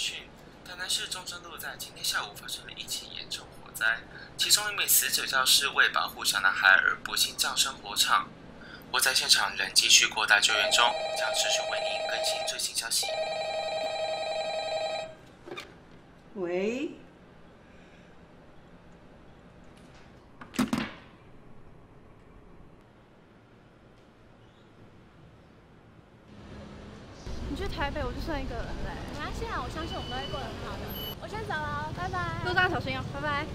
讯，台南市中正路在今天下午发生了一起严重火灾，其中一名死者教师为保护小男孩而不幸葬身火场。火灾现场仍继续扩大救援中，将持续为您更新最新消息。喂，你去台北，我就剩一个人嘞。没关系啊，我相信我们都会过得很好的。我先走了，拜拜。路上小心哦，拜拜。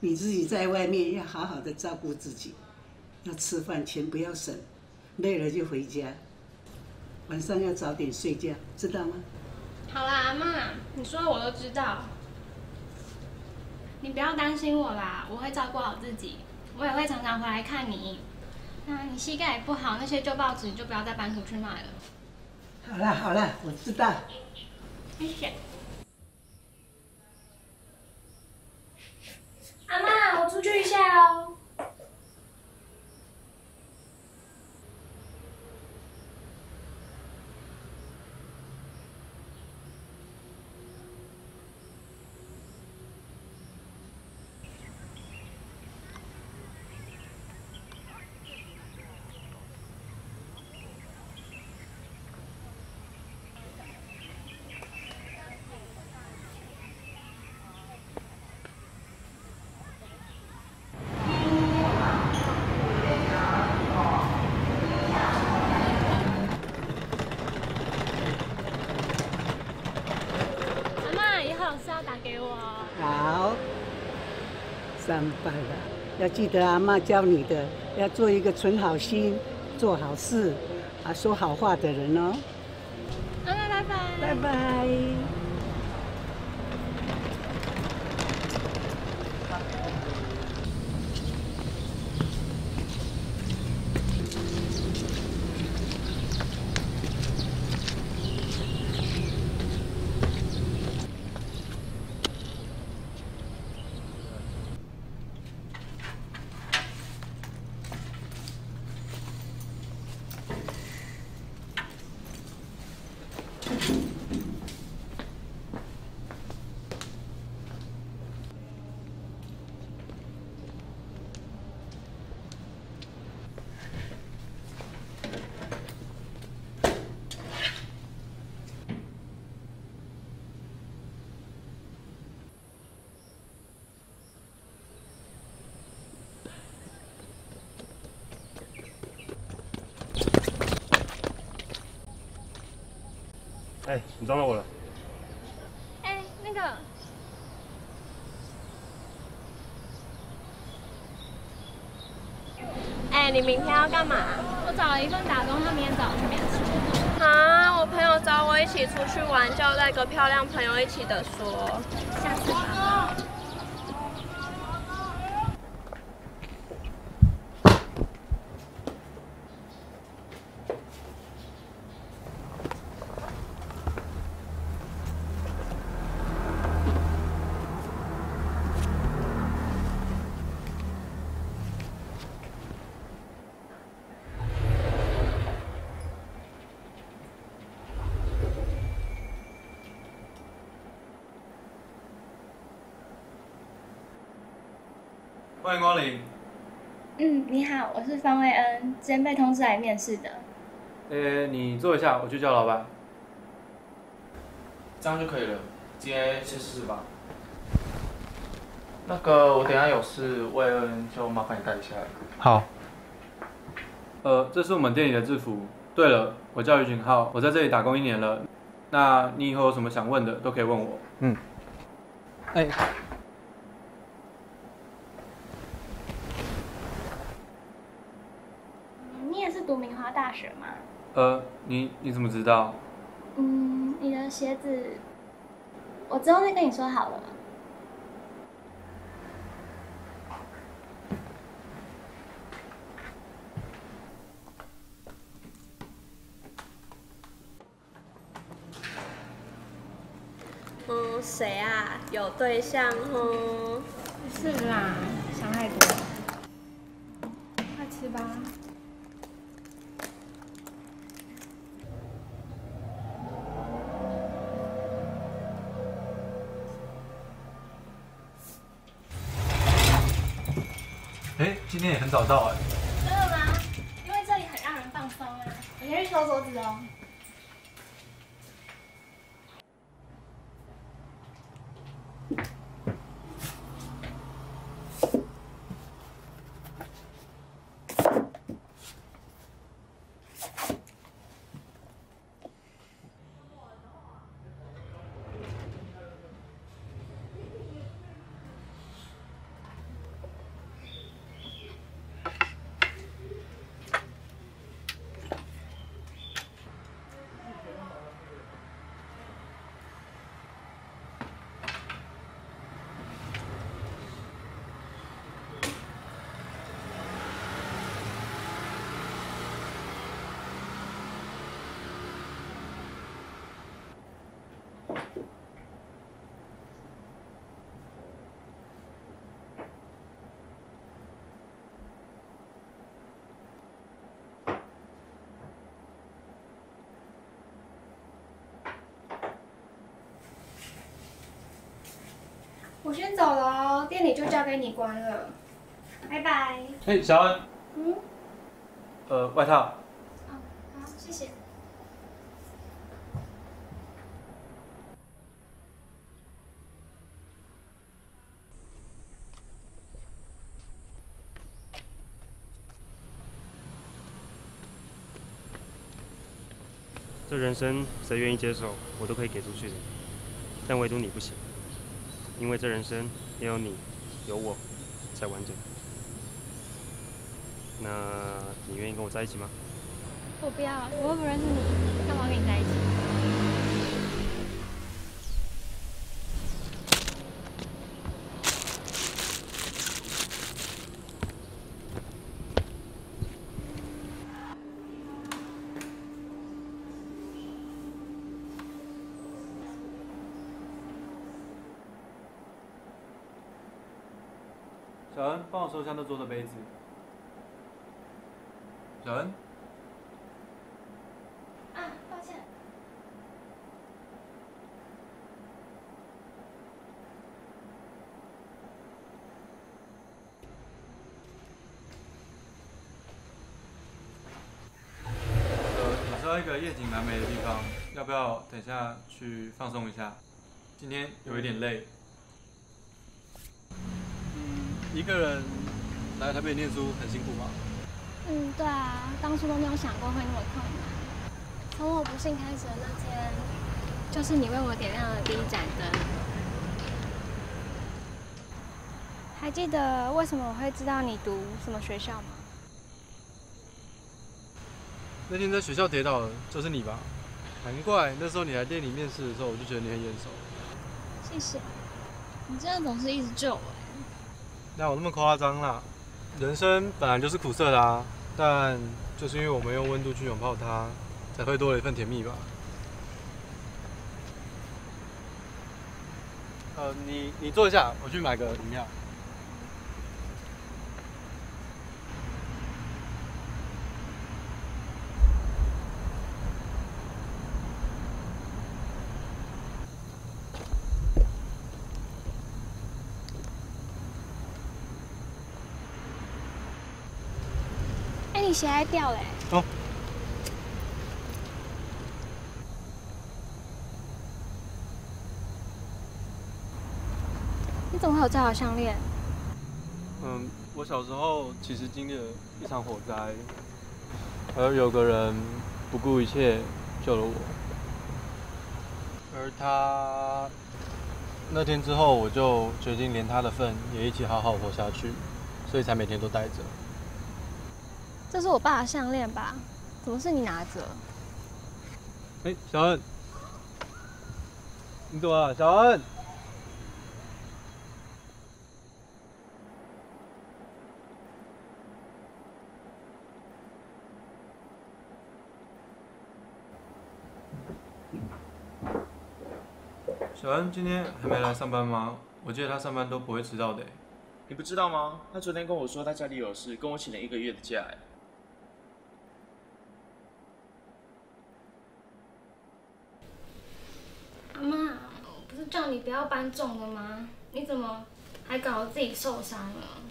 你自己在外面要好好的照顾自己，要吃饭钱不要省，累了就回家，晚上要早点睡觉，知道吗？好啦，阿妈，你说的我都知道。你不要担心我啦，我会照顾好自己，我也会常常回来看你。那你膝盖也不好，那些旧报纸你就不要再搬出去卖了。好啦好啦，我知道。谢谢。阿妈，我出去一下哦。阿妈，以后有事要打给我哦。好，上班了，要记得阿妈教你的，要做一个存好心、做好事、啊说好话的人哦。阿妈，拜拜。拜拜。哎，你撞到我了。哎、那个，哎、你明天要干嘛？我找了一份打工，他明天早上去面试。啊，我朋友找我一起出去玩，叫那个漂亮朋友一起的说。下次吧。欢迎光临。嗯，你好，我是方慧恩，今天被通知来面试的。呃，你坐一下，我去叫老板。这样就可以了，今天先试试吧。那个我等一下有事，魏恩就麻烦你带一下。好。呃，这是我们店里的制服。对了，我叫于景浩，我在这里打工一年了。那你以后有什么想问的，都可以问我。嗯。哎。你也是读明华大学吗？呃，你你怎么知道？嗯，你的鞋子，我之后再跟你说好了。嗯，谁啊？有对象哦？不是啦，想太多。今天也很早到哎。真的吗？因为这里很让人放松啊。我先去收桌子哦。我先走了哦，店里就交给你关了，拜拜。哎，小恩。嗯。呃，外套。哦，好，谢谢。这人生谁愿意接受，我都可以给出去的，但唯独你不行。因为这人生也有你，有我，才完整。那你愿意跟我在一起吗？我不要，我又不认识你，干嘛跟你在一起？小恩，帮我收下那桌的杯子。小恩。啊，抱歉。呃，你知道一个夜景蛮美的地方，要不要等下去放松一下？今天有一点累。一个人来台北念书很辛苦吗？嗯，对啊，当初都没有想过会那么困难。从我不幸开始的那天，就是你为我点亮了第一盏灯。还记得为什么我会知道你读什么学校吗？那天在学校跌倒的就是你吧？难怪那时候你来店里面试的时候，我就觉得你很眼熟。谢谢，你真的总是一直救我。哪有那么夸张啦？人生本来就是苦涩的啊，但就是因为我们用温度去拥抱它，才会多了一份甜蜜吧。呃，你你坐一下，我去买个饮料。你鞋还掉嘞！哦。你你怎么会有这条项链？嗯，我小时候其实经历了一场火灾，而有个人不顾一切救了我，而他那天之后，我就决定连他的份也一起好好活下去，所以才每天都带着。这是我爸的项链吧？怎么是你拿着？哎，小恩，你怎么了？小恩。小恩今天还没来上班吗？我记得他上班都不会迟到的。你不知道吗？他昨天跟我说他家里有事，跟我请了一个月的假。阿妈，不是叫你不要搬重的吗？你怎么还搞得自己受伤了？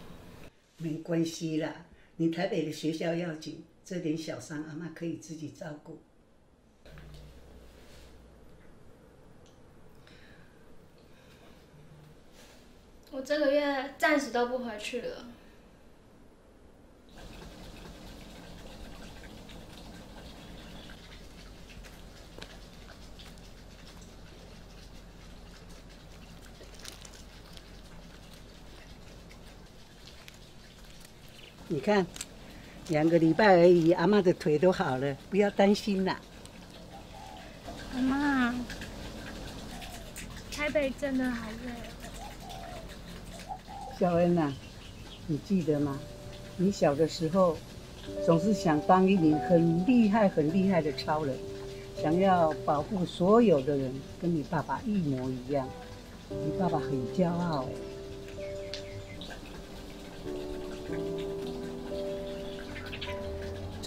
没关系啦，你台北的学校要紧，这点小伤阿妈可以自己照顾。我这个月暂时都不回去了。你看，两个礼拜而已，阿妈的腿都好了，不要担心啦。阿妈，台北真的好热。小恩呐、你记得吗？你小的时候总是想当一名很厉害、很厉害的超人，想要保护所有的人，跟你爸爸一模一样。你爸爸很骄傲哎。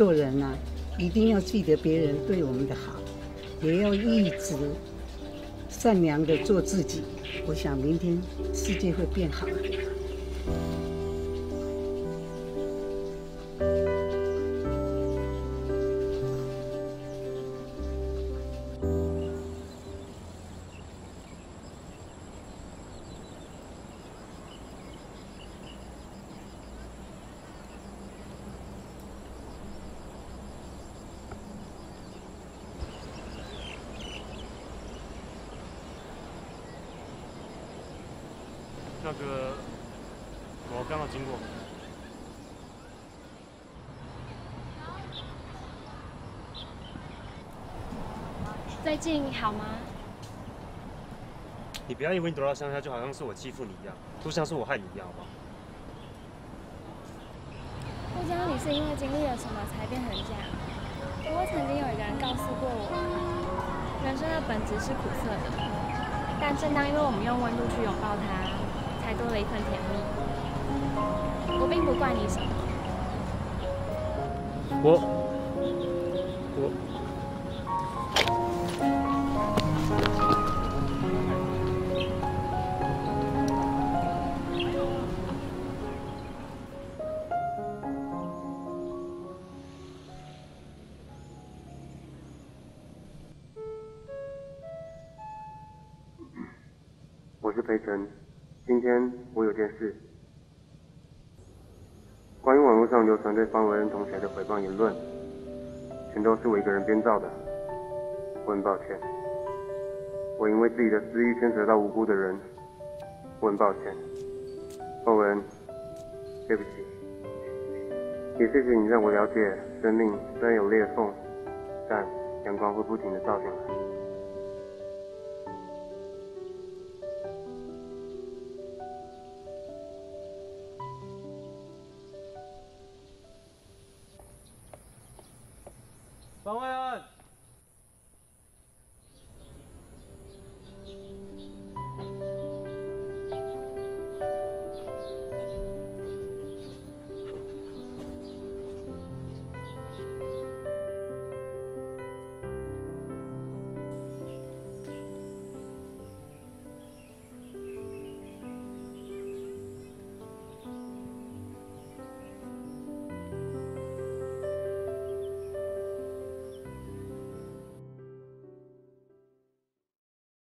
做人啊、一定要记得别人对我们的好，也要一直善良的做自己。我想明天世界会变好那个，我刚好经过。最近好吗？你不要以为你躲到乡下就好像是我欺负你一样，就像是我害你一样，好不好？不知道你是因为经历了什么才变成这样。不过曾经有一个人告诉过我，人生的本质是苦涩的，但正当因为我们用温度去拥抱它，才多了一份甜蜜。我并不怪你什么，我，我，我是裴晨，今天我有件事，关于网络上流传对方文恩同学的诽谤言论，全都是我一个人编造的，我很抱歉，我因为自己的私欲牵扯到无辜的人，我很抱歉，方文，对不起，也谢谢你让我了解生命虽然有裂缝，但阳光会不停的照进来。